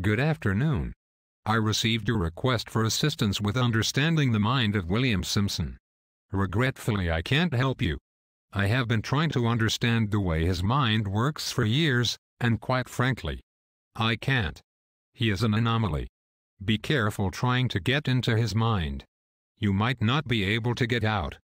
Good afternoon. I received your request for assistance with understanding the mind of William Simpson. Regretfully I can't help you. I have been trying to understand the way his mind works for years, and quite frankly, I can't. He is an anomaly. Be careful trying to get into his mind. You might not be able to get out.